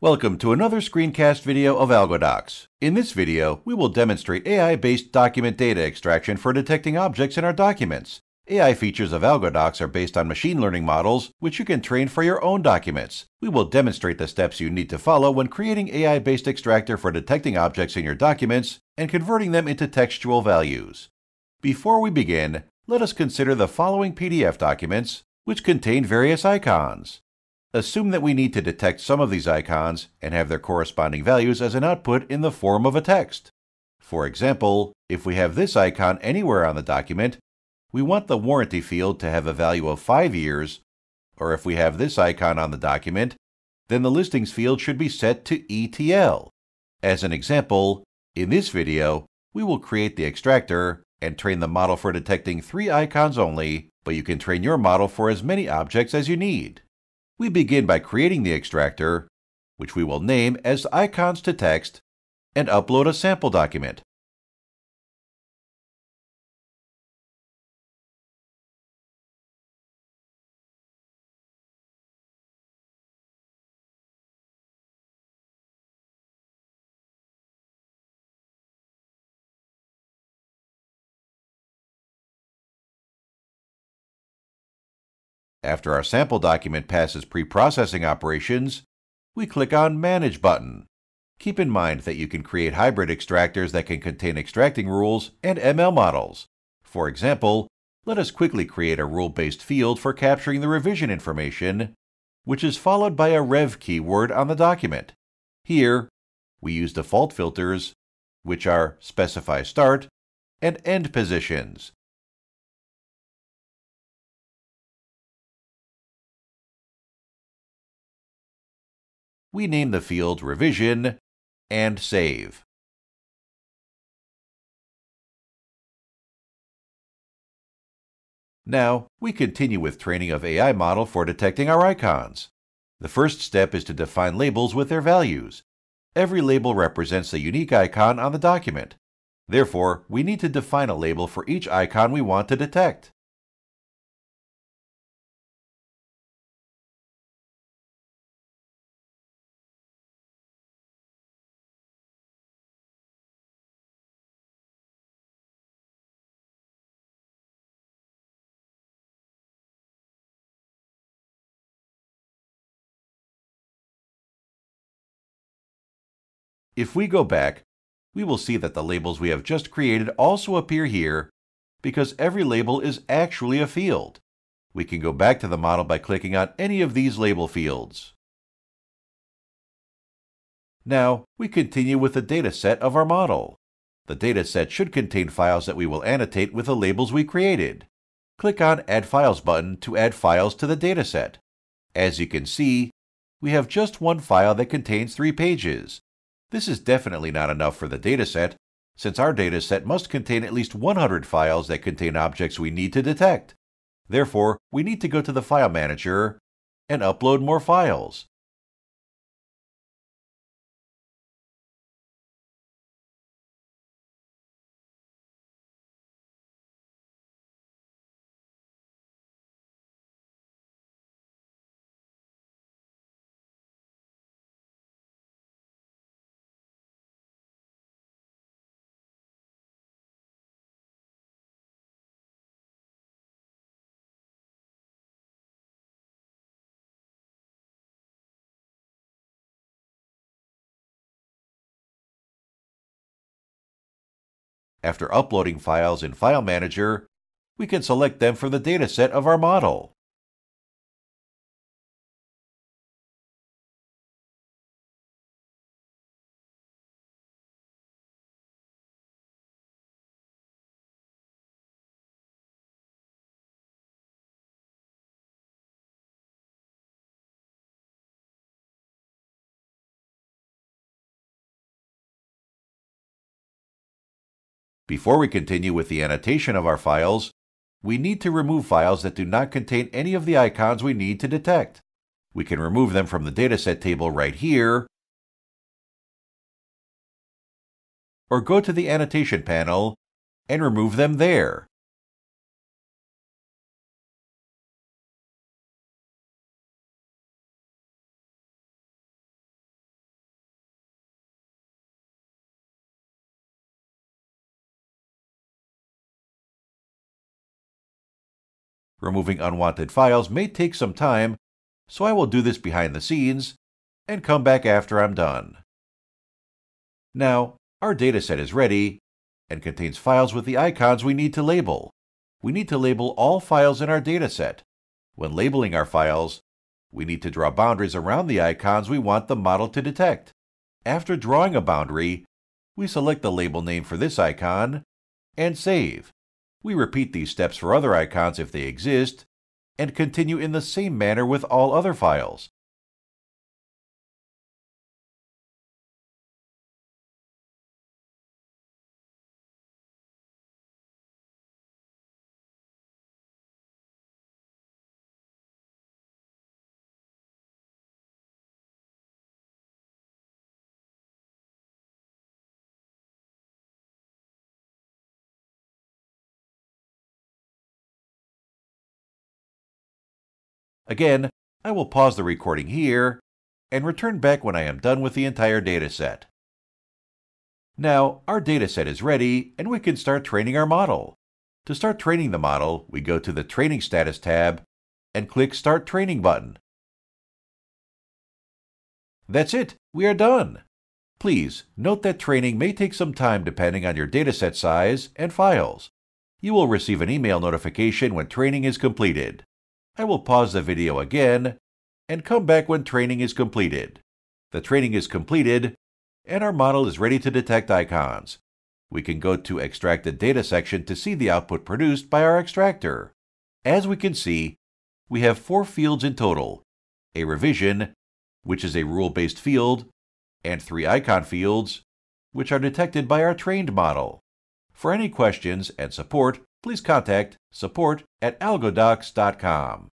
Welcome to another screencast video of AlgoDocs. In this video, we will demonstrate AI-based document data extraction for detecting objects in our documents. AI features of AlgoDocs are based on machine learning models, which you can train for your own documents. We will demonstrate the steps you need to follow when creating AI-based extractor for detecting objects in your documents and converting them into textual values. Before we begin, let us consider the following PDF documents, which contain various icons. Assume that we need to detect some of these icons and have their corresponding values as an output in the form of a text. For example, if we have this icon anywhere on the document, we want the warranty field to have a value of 5 years, or if we have this icon on the document, then the listings field should be set to ETL. As an example, in this video, we will create the extractor and train the model for detecting three icons only, but you can train your model for as many objects as you need. We begin by creating the extractor, which we will name as icons to text, and upload a sample document. After our sample document passes pre-processing operations, we click on Manage button. Keep in mind that you can create hybrid extractors that can contain extracting rules and ML models. For example, let us quickly create a rule-based field for capturing the revision information, which is followed by a rev keyword on the document. Here, we use default filters, which are specify start and end positions. We name the field Revision and save. Now, we continue with training of AI model for detecting our icons. The first step is to define labels with their values. Every label represents a unique icon on the document. Therefore, we need to define a label for each icon we want to detect. If we go back, we will see that the labels we have just created also appear here because every label is actually a field. We can go back to the model by clicking on any of these label fields. Now, we continue with the data set of our model. The data set should contain files that we will annotate with the labels we created. Click on Add Files button to add files to the data set. As you can see, we have just one file that contains three pages. This is definitely not enough for the dataset, since our dataset must contain at least 100 files that contain objects we need to detect. Therefore, we need to go to the File Manager and upload more files. After uploading files in File Manager, we can select them from the dataset of our model. Before we continue with the annotation of our files, we need to remove files that do not contain any of the icons we need to detect. We can remove them from the dataset table right here, or go to the annotation panel and remove them there. Removing unwanted files may take some time, so I will do this behind the scenes and come back after I'm done. Now, our dataset is ready and contains files with the icons we need to label. We need to label all files in our dataset. When labeling our files, we need to draw boundaries around the icons we want the model to detect. After drawing a boundary, we select the label name for this icon and save. We repeat these steps for other icons if they exist, and continue in the same manner with all other files. Again, I will pause the recording here and return back when I am done with the entire dataset. Now, our dataset is ready and we can start training our model. To start training the model, we go to the Training Status tab and click Start Training button. That's it, we are done. Please note that training may take some time depending on your dataset size and files. You will receive an email notification when training is completed. I will pause the video again and come back when training is completed. The training is completed and our model is ready to detect icons. We can go to Extracted Data section to see the output produced by our extractor. As we can see, we have four fields in total, a revision, which is a rule-based field, and three icon fields, which are detected by our trained model. For any questions and support, please contact support at algodocs.com.